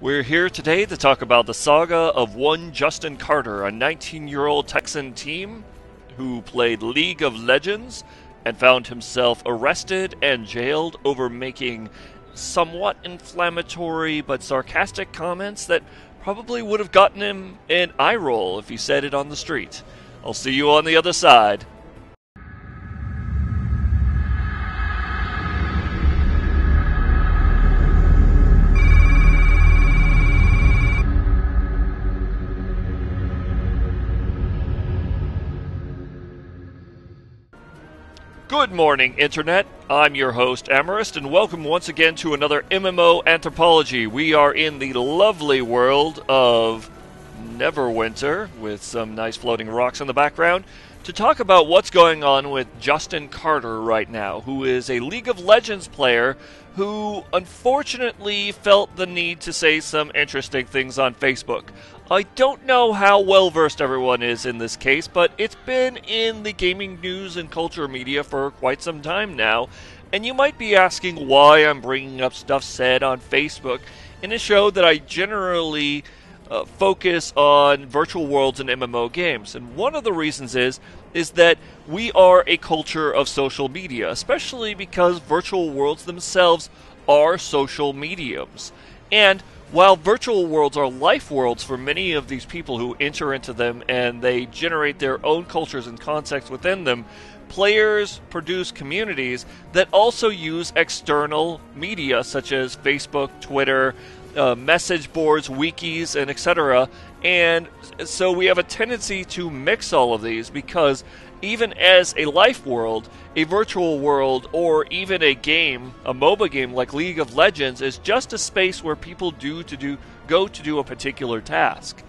We're here today to talk about the saga of one Justin Carter, a 19 year old Texan team who played League of Legends and found himself arrested and jailed over making somewhat inflammatory but sarcastic comments that probably would have gotten him an eye roll if he said it on the street. I'll see you on the other side. Morning, Internet. I'm your host, Amarist, and welcome once again to another MMO Anthropology. We are in the lovely world of Neverwinter, with some nice floating rocks in the background, to talk about what's going on with Justin Carter right now, who is a League of Legends player who unfortunately felt the need to say some interesting things on Facebook. I don't know how well versed everyone is in this case, but it's been in the gaming news and culture media for quite some time now, and you might be asking why I'm bringing up stuff said on Facebook in a show that I generally uh, focus on virtual worlds and MMO games. And one of the reasons is is that we are a culture of social media, especially because virtual worlds themselves are social mediums. And while virtual worlds are life worlds for many of these people who enter into them and they generate their own cultures and contexts within them, players produce communities that also use external media such as Facebook, Twitter, uh, message boards, wikis, and etc. And so we have a tendency to mix all of these because even as a life world, a virtual world, or even a game, a MOBA game like League of Legends, is just a space where people do to do go to do a particular task.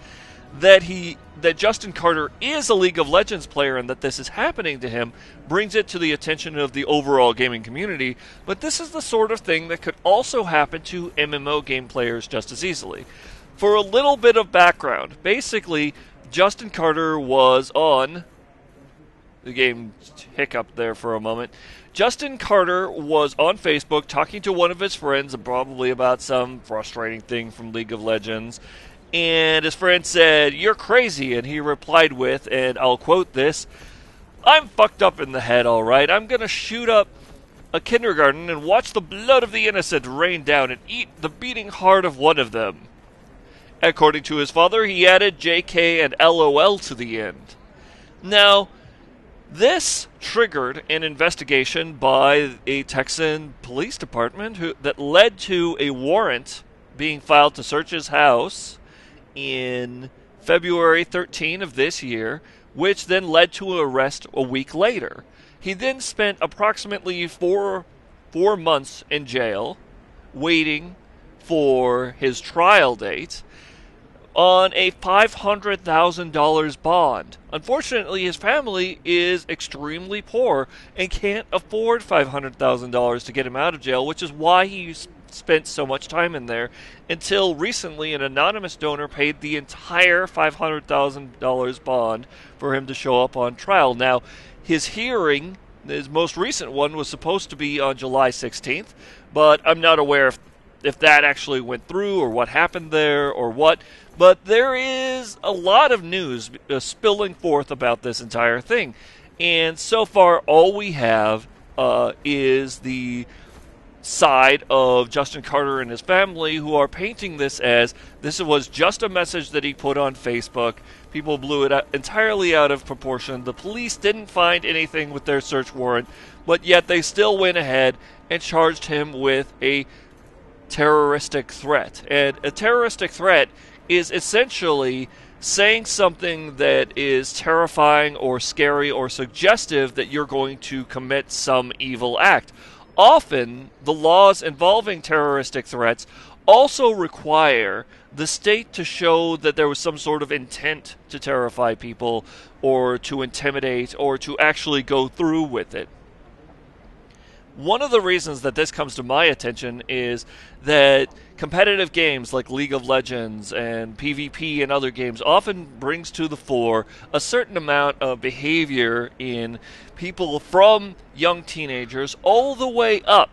That he that Justin Carter is a League of Legends player and that this is happening to him brings it to the attention of the overall gaming community, but this is the sort of thing that could also happen to MMO game players just as easily. For a little bit of background, basically, Justin Carter was on the game hiccup there for a moment. Justin Carter was on Facebook talking to one of his friends, probably about some frustrating thing from League of Legends and his friend said, You're crazy. And he replied with, and I'll quote this I'm fucked up in the head, all right. I'm to shoot up a kindergarten and watch the blood of the innocent rain down and eat the beating heart of one of them. According to his father, he added JK and LOL to the end. Now, this triggered an investigation by a Texan police department who, that led to a warrant being filed to search his house in February 13 of this year, which then led to an arrest a week later. He then spent approximately four four months in jail, waiting for his trial date on a $500,000 bond. Unfortunately, his family is extremely poor and can't afford $500,000 to get him out of jail, which is why he spent so much time in there until recently an anonymous donor paid the entire $500,000 bond for him to show up on trial. Now, his hearing, his most recent one, was supposed to be on July 16th, but I'm not aware if, if that actually went through or what happened there or what. But there is a lot of news uh, spilling forth about this entire thing. And so far, all we have uh, is the side of Justin Carter and his family who are painting this as this was just a message that he put on Facebook. People blew it entirely out of proportion. The police didn't find anything with their search warrant, but yet they still went ahead and charged him with a terroristic threat. And a terroristic threat is essentially saying something that is terrifying or scary or suggestive that you're going to commit some evil act often the laws involving terroristic threats also require the state to show that there was some sort of intent to terrify people or to intimidate or to actually go through with it. One of the reasons that this comes to my attention is that competitive games like League of Legends and PvP and other games often brings to the fore a certain amount of behavior in people from young teenagers all the way up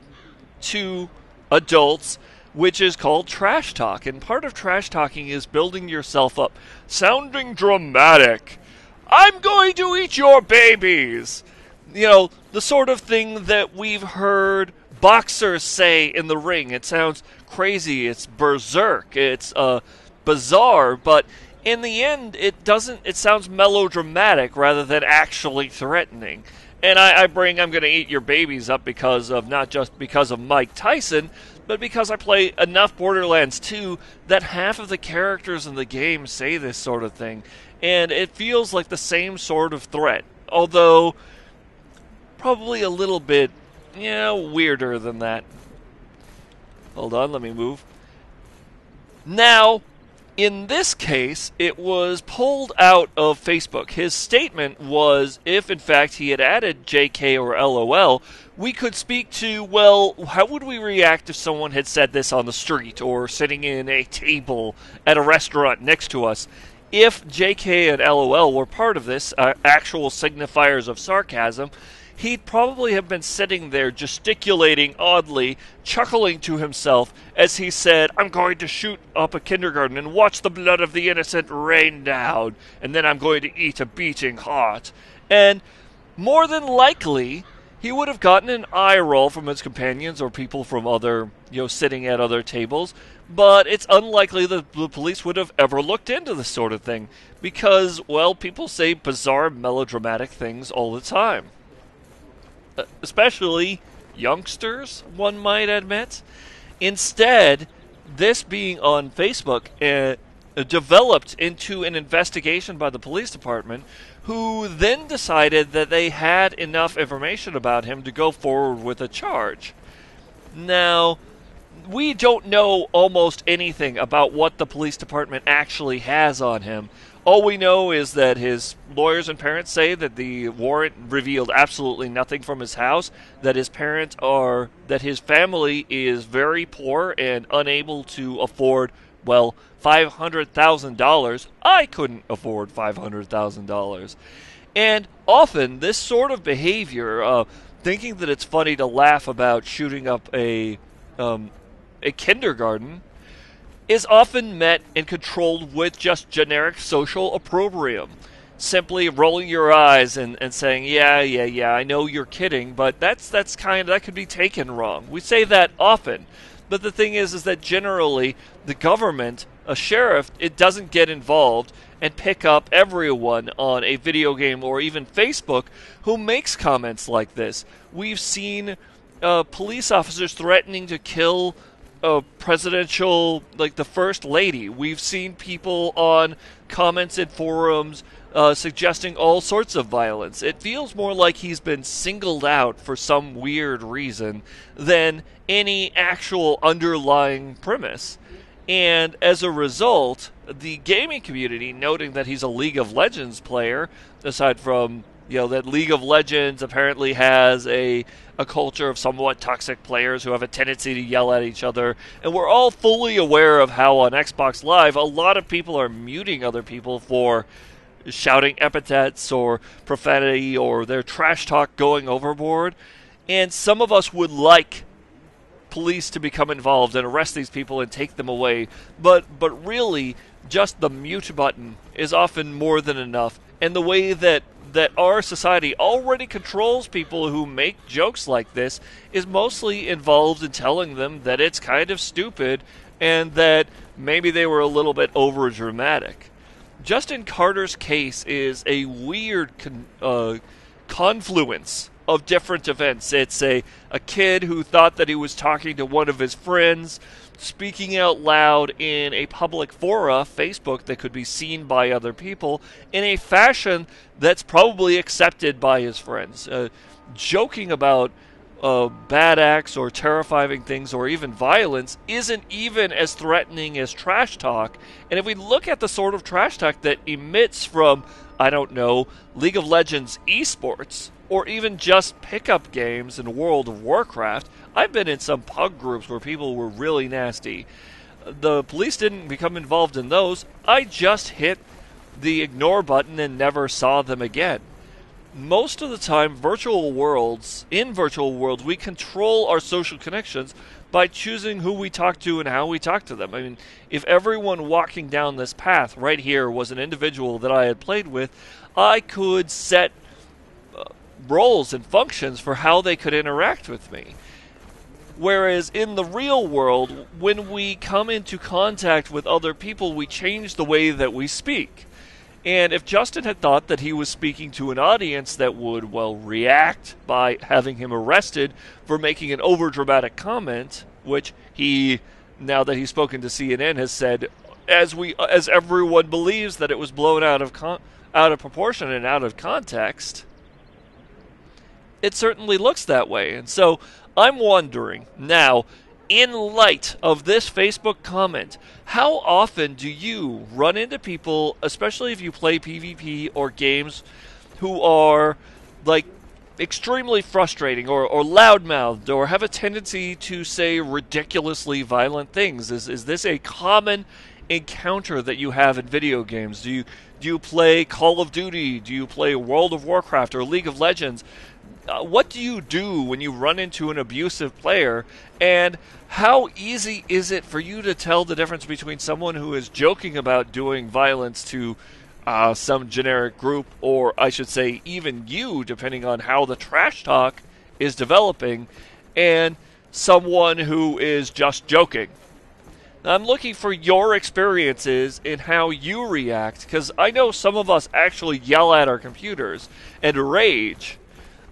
to adults which is called trash talk. And part of trash talking is building yourself up, sounding dramatic. I'm going to eat your babies. You know, the sort of thing that we've heard boxers say in the ring. It sounds crazy, it's berserk, it's uh, bizarre, but in the end, it doesn't. It sounds melodramatic rather than actually threatening. And I, I bring "I'm going to eat your babies" up because of not just because of Mike Tyson, but because I play enough Borderlands 2 that half of the characters in the game say this sort of thing, and it feels like the same sort of threat, although probably a little bit, yeah, weirder than that. Hold on, let me move. Now, in this case, it was pulled out of Facebook. His statement was if, in fact, he had added JK or LOL, we could speak to, well, how would we react if someone had said this on the street or sitting in a table at a restaurant next to us? If JK and LOL were part of this, uh, actual signifiers of sarcasm, he'd probably have been sitting there gesticulating oddly, chuckling to himself as he said, I'm going to shoot up a kindergarten and watch the blood of the innocent rain down, and then I'm going to eat a beating heart. And more than likely, he would have gotten an eye roll from his companions or people from other, you know, sitting at other tables, but it's unlikely that the police would have ever looked into this sort of thing because, well, people say bizarre, melodramatic things all the time especially youngsters, one might admit. Instead, this being on Facebook uh, developed into an investigation by the police department, who then decided that they had enough information about him to go forward with a charge. Now, we don't know almost anything about what the police department actually has on him. All we know is that his lawyers and parents say that the warrant revealed absolutely nothing from his house, that his parents are, that his family is very poor and unable to afford, well, $500,000. I couldn't afford $500,000. And often, this sort of behavior, uh, thinking that it's funny to laugh about shooting up a, um, a kindergarten, is often met and controlled with just generic social opprobrium. Simply rolling your eyes and, and saying, Yeah, yeah, yeah, I know you're kidding, but that's that's kind of that could be taken wrong. We say that often. But the thing is is that generally the government, a sheriff, it doesn't get involved and pick up everyone on a video game or even Facebook who makes comments like this. We've seen uh, police officers threatening to kill a presidential, like the first lady. We've seen people on comments and forums uh, suggesting all sorts of violence. It feels more like he's been singled out for some weird reason than any actual underlying premise. And as a result, the gaming community, noting that he's a League of Legends player, aside from you know that League of Legends apparently has a a culture of somewhat toxic players who have a tendency to yell at each other, and we're all fully aware of how on Xbox Live a lot of people are muting other people for shouting epithets or profanity or their trash talk going overboard. And some of us would like police to become involved and arrest these people and take them away, but but really just the mute button is often more than enough. And the way that that our society already controls people who make jokes like this is mostly involved in telling them that it's kind of stupid and that maybe they were a little bit over dramatic. Justin Carter's case is a weird con- uh, confluence of different events. It's a, a kid who thought that he was talking to one of his friends speaking out loud in a public fora, Facebook, that could be seen by other people in a fashion that's probably accepted by his friends. Uh, joking about uh, bad acts or terrifying things or even violence isn't even as threatening as trash talk. And if we look at the sort of trash talk that emits from, I don't know, League of Legends esports, or even just pickup games in World of Warcraft, I've been in some pug groups where people were really nasty. The police didn't become involved in those. I just hit the ignore button and never saw them again. most of the time, virtual worlds, in virtual worlds, we control our social connections by choosing who we talk to and how we talk to them. I mean, if everyone walking down this path right here was an individual that I had played with, I could set uh, roles and functions for how they could interact with me. Whereas in the real world, when we come into contact with other people, we change the way that we speak. And if Justin had thought that he was speaking to an audience that would, well, react by having him arrested for making an overdramatic comment, which he, now that he's spoken to CNN, has said, as we, as everyone believes that it was blown out of con- out of proportion and out of context, it certainly looks that way. And so I'm wondering now in light of this Facebook comment, how often do you run into people, especially if you play PvP or games, who are like extremely frustrating or, or loudmouthed or have a tendency to say ridiculously violent things? Is, is this a common encounter that you have in video games? Do you do you play Call of Duty? Do you play World of Warcraft or League of Legends? Uh, what do you do when you run into an abusive player and how easy is it for you to tell the difference between someone who is joking about doing violence to uh, some generic group, or I should say, even you, depending on how the trash talk is developing, and someone who is just joking? I'm looking for your experiences in how you react, because I know some of us actually yell at our computers and rage,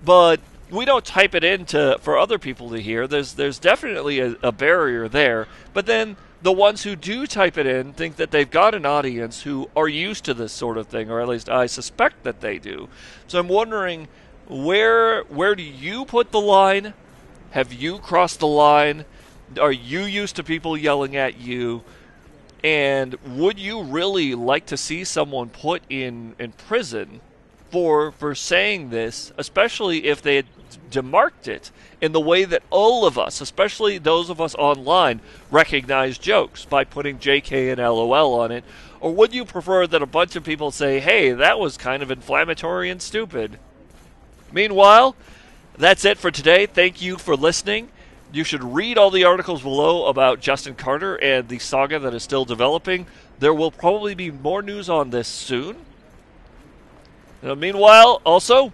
but we don't type it in to, for other people to hear. There's there's definitely a, a barrier there. But then the ones who do type it in think that they've got an audience who are used to this sort of thing, or at least I suspect that they do. So I'm wondering where where do you put the line? Have you crossed the line? Are you used to people yelling at you? And would you really like to see someone put in in prison for for saying this, especially if they had demarked it in the way that all of us, especially those of us online, recognize jokes by putting JK and LOL on it? Or would you prefer that a bunch of people say, hey, that was kind of inflammatory and stupid? Meanwhile, that's it for today. Thank you for listening. You should read all the articles below about Justin Carter and the saga that is still developing. There will probably be more news on this soon. Meanwhile, also,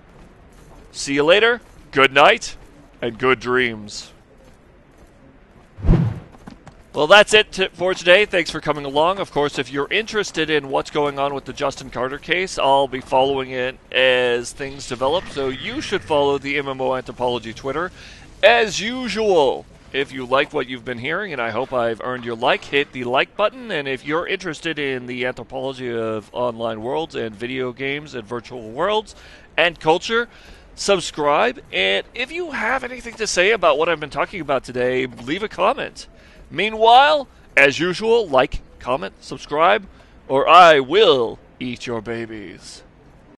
see you later, good night, and good dreams. Well, that's it for today. Thanks for coming along. Of course, if you're interested in what's going on with the Justin Carter case, I'll be following it as things develop. So you should follow the MMO Anthropology Twitter as usual. If you like what you've been hearing, and I hope I've earned your like, hit the like button. And if you're interested in the anthropology of online worlds and video games and virtual worlds and culture, subscribe. And if you have anything to say about what I've been talking about today, leave a comment. Meanwhile, as usual, like, comment, subscribe, or I will eat your babies.